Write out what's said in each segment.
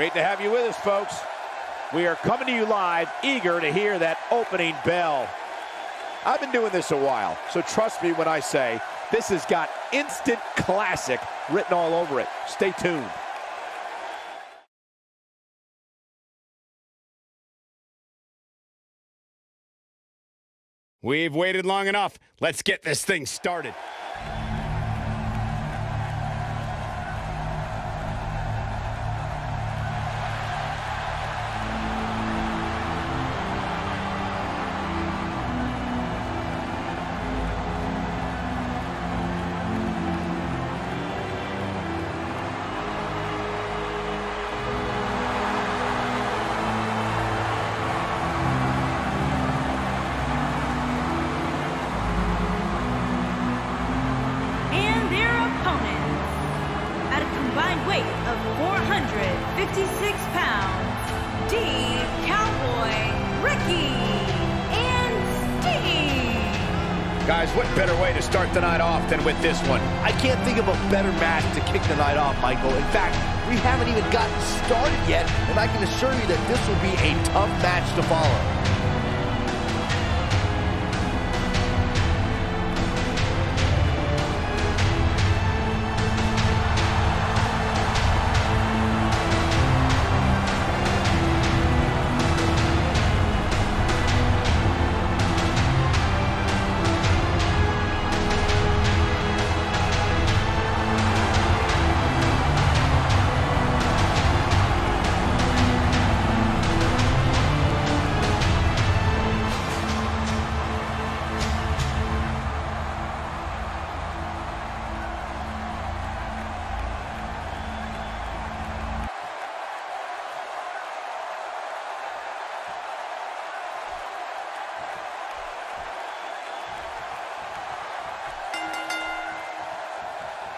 Great to have you with us, folks. We are coming to you live, eager to hear that opening bell. I've been doing this a while, so trust me when I say this has got instant classic written all over it. Stay tuned. We've waited long enough. Let's get this thing started. Combined weight of 456 pounds, Dean Cowboy, Ricky, and Steve. Guys, what better way to start the night off than with this one? I can't think of a better match to kick the night off, Michael. In fact, we haven't even gotten started yet, and I can assure you that this will be a tough match to follow.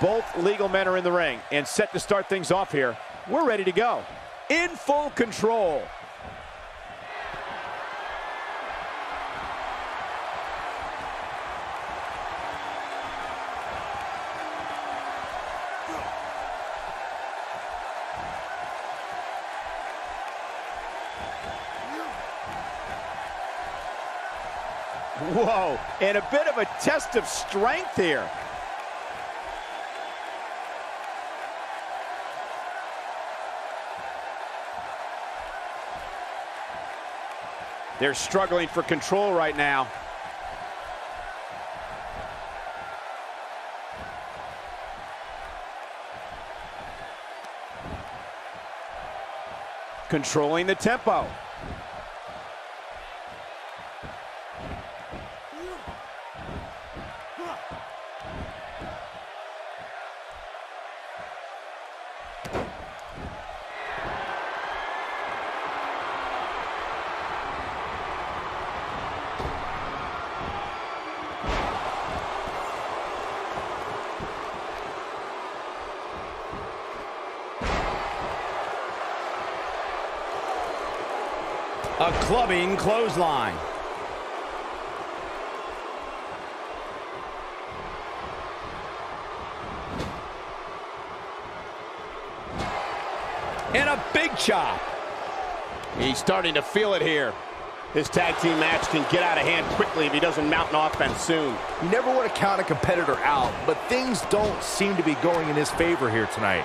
Both legal men are in the ring and set to start things off here. We're ready to go. In full control. Whoa, and a bit of a test of strength here. They're struggling for control right now. Controlling the tempo. A clubbing clothesline. And a big chop. He's starting to feel it here. This tag team match can get out of hand quickly if he doesn't mount an offense soon. You never want to count a competitor out, but things don't seem to be going in his favor here tonight.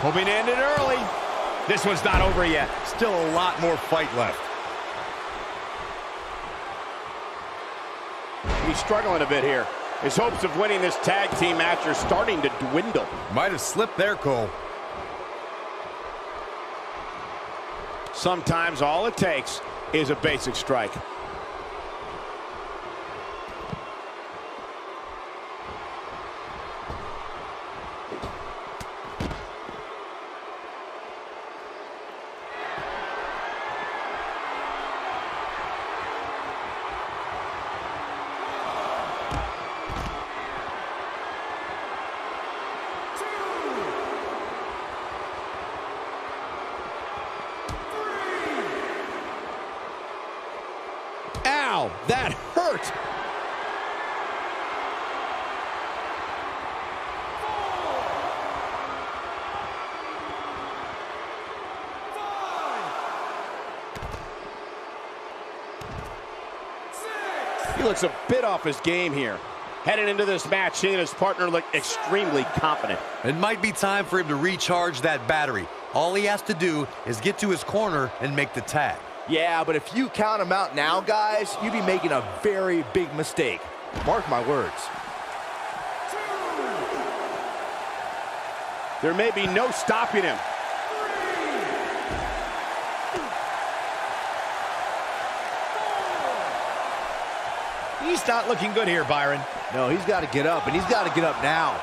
Hoping to end it early. This one's not over yet. Still a lot more fight left. He's struggling a bit here. His hopes of winning this tag team match are starting to dwindle. Might have slipped there, Cole. Sometimes all it takes is a basic strike. That hurt. He looks a bit off his game here. Heading into this match, seeing his partner look extremely confident. It might be time for him to recharge that battery. All he has to do is get to his corner and make the tag. Yeah, but if you count him out now, guys, you'd be making a very big mistake. Mark my words. There may be no stopping him. He's not looking good here, Byron. No, he's got to get up, and he's got to get up now.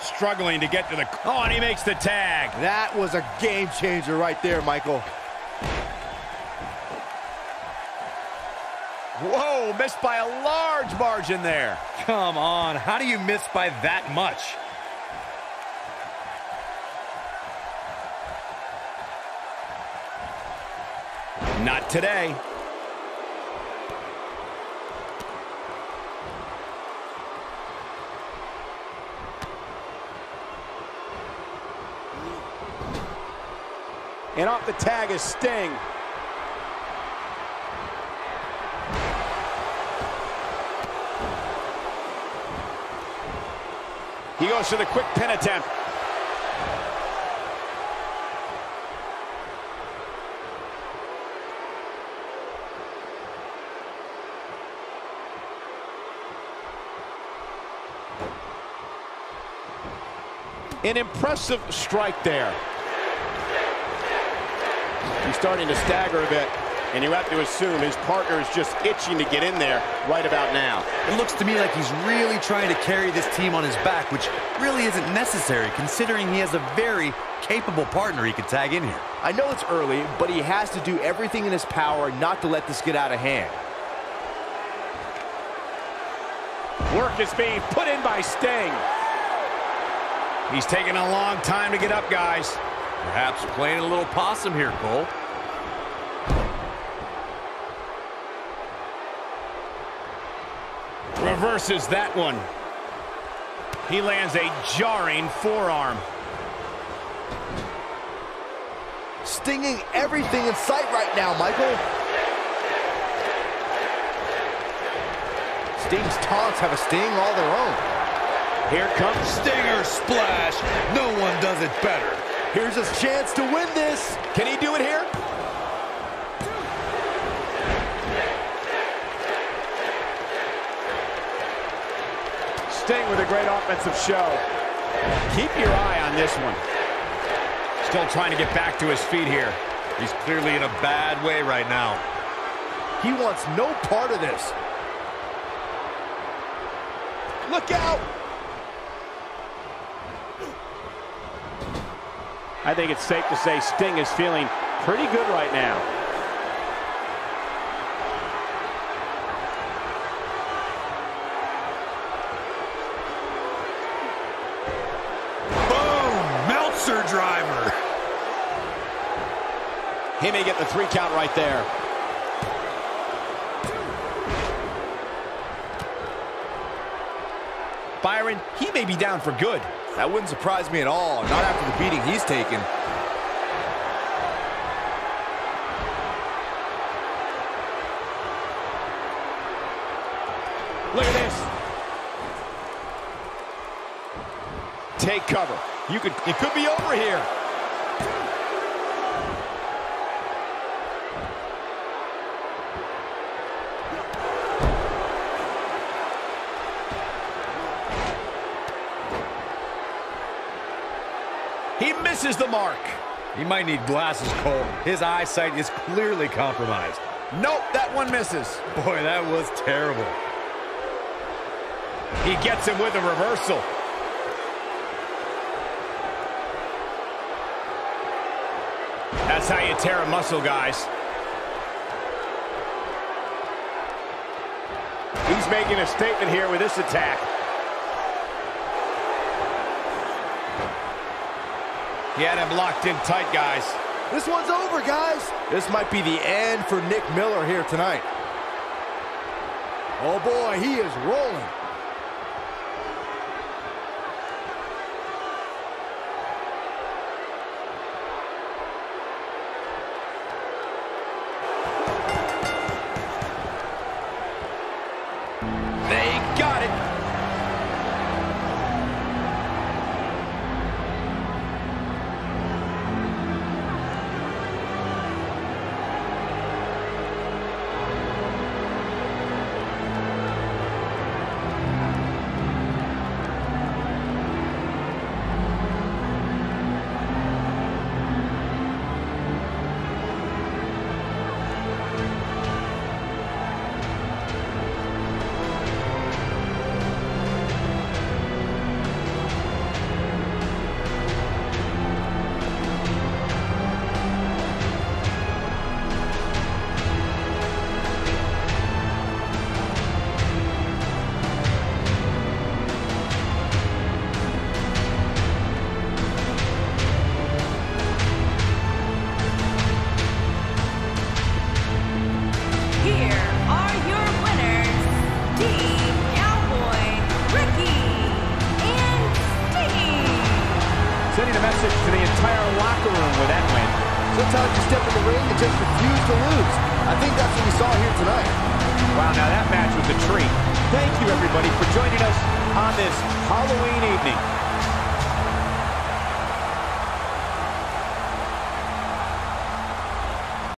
Struggling to get to the... Oh, and he makes the tag. That was a game changer right there, Michael. Missed by a large margin there. Come on, how do you miss by that much? Not today. And off the tag is Sting. He goes for the quick pin attempt. An impressive strike there. He's starting to stagger a bit, and you have to assume his partner is just itching to get in there right about now. It looks to me like he's really trying to carry this team on his back, which really isn't necessary considering he has a very capable partner he could tag in here. I know it's early, but he has to do everything in his power not to let this get out of hand. Work is being put in by Sting. He's taking a long time to get up, guys. Perhaps playing a little possum here, Cole. Reverses that one. He lands a jarring forearm. Stinging everything in sight right now, Michael. Sting's taunts have a sting all their own. Here comes Stinger splash. No one does it better. Here's his chance to win this. Can he do it here? Sting with a great offensive show. Keep your eye on this one. Still trying to get back to his feet here. He's clearly in a bad way right now. He wants no part of this. Look out! I think it's safe to say Sting is feeling pretty good right now. He may get the three count right there. Byron, he may be down for good. That wouldn't surprise me at all, not after the beating he's taken. Look at this. Take cover. You could it could be over here. The mark. He might need glasses, Cole. His eyesight is clearly compromised. Nope, that one misses. Boy, that was terrible. He gets him with a reversal. That's how you tear a muscle, guys. He's making a statement here with this attack. He had him locked in tight, guys. This one's over, guys. This might be the end for Nick Miller here tonight. Oh, boy, he is rolling. Sending a message to the entire locker room with that win. Sometimes you step in the ring and just refuse to lose. I think that's what we saw here tonight. Wow, now that match was a treat. Thank you, everybody, for joining us on this Halloween evening.